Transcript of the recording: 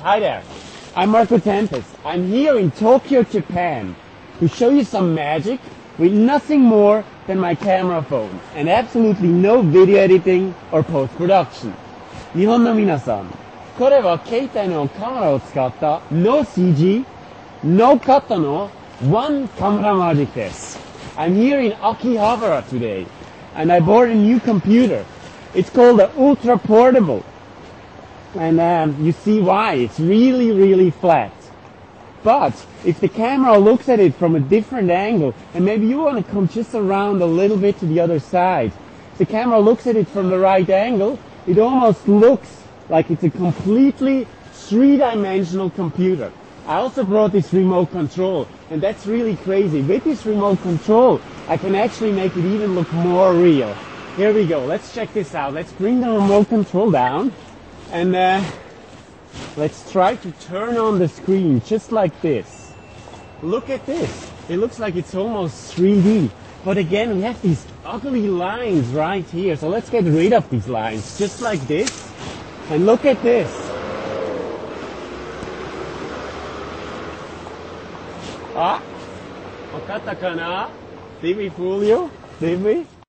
Hi there. I'm Marco Tempest. I'm here in Tokyo, Japan to show you some magic with nothing more than my camera phone and absolutely no video editing or post-production. 日本の皆さん、これは携帯のカメラを使った No CG, No cut の One Camera Magic です。I'm here in Akihabara today and I bought a new computer. It's called the Ultra Portable. and um, you see why. It's really, really flat. But if the camera looks at it from a different angle, and maybe you want to come just around a little bit to the other side, the camera looks at it from the right angle, it almost looks like it's a completely three-dimensional computer. I also brought this remote control, and that's really crazy. With this remote control, I can actually make it even look more real. Here we go. Let's check this out. Let's bring the remote control down and uh, let's try to turn on the screen just like this. Look at this. It looks like it's almost 3D. But again, we have these ugly lines right here. So let's get rid of these lines, just like this. And look at this. Ah, okatakana. Did we fool you? Did we?